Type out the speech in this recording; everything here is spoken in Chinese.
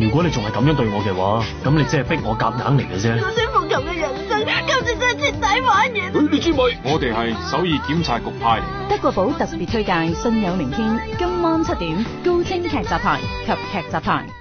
如果你仲系咁样對我嘅話，咁你真係逼我夾硬嚟嘅啫。我师冇咁嘅人生，今次真係徹底玩嘢。你知唔？我哋係首爾檢察局派嚟。德國寶特別推介《信有明天》，今晚七點高清劇集台及劇集台。